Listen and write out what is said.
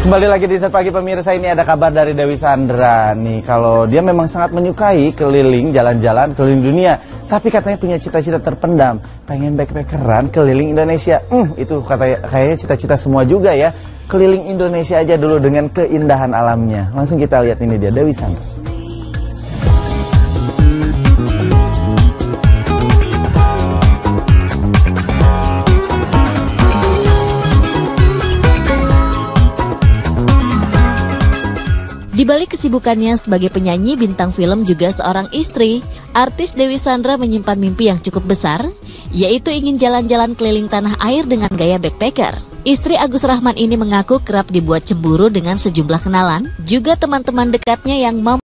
Kembali lagi di Set Pagi Pemirsa ini ada kabar dari Dewi Sandra. Nih kalau dia memang sangat menyukai keliling jalan-jalan keliling dunia tapi katanya punya cita-cita terpendam. Pengen backpackeran keliling Indonesia. Hmm, itu katanya kayaknya cita-cita semua juga ya. Keliling Indonesia aja dulu dengan keindahan alamnya. Langsung kita lihat ini dia Dewi Sandra balik kesibukannya sebagai penyanyi bintang film juga seorang istri, artis Dewi Sandra menyimpan mimpi yang cukup besar, yaitu ingin jalan-jalan keliling tanah air dengan gaya backpacker. Istri Agus Rahman ini mengaku kerap dibuat cemburu dengan sejumlah kenalan, juga teman-teman dekatnya yang mampu